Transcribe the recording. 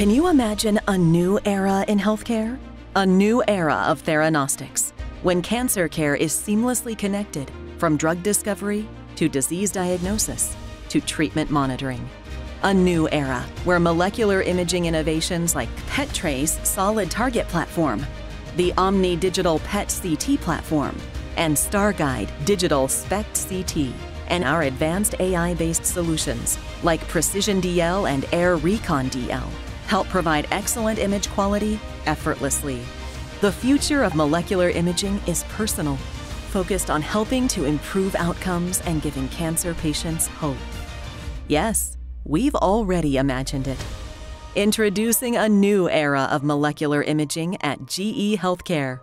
Can you imagine a new era in healthcare? A new era of theranostics, when cancer care is seamlessly connected from drug discovery to disease diagnosis to treatment monitoring. A new era where molecular imaging innovations like PetTrace Solid Target Platform, the Omni Digital PET CT Platform, and StarGuide Digital SPECT CT, and our advanced AI based solutions like Precision DL and Air Recon DL help provide excellent image quality effortlessly. The future of molecular imaging is personal, focused on helping to improve outcomes and giving cancer patients hope. Yes, we've already imagined it. Introducing a new era of molecular imaging at GE Healthcare.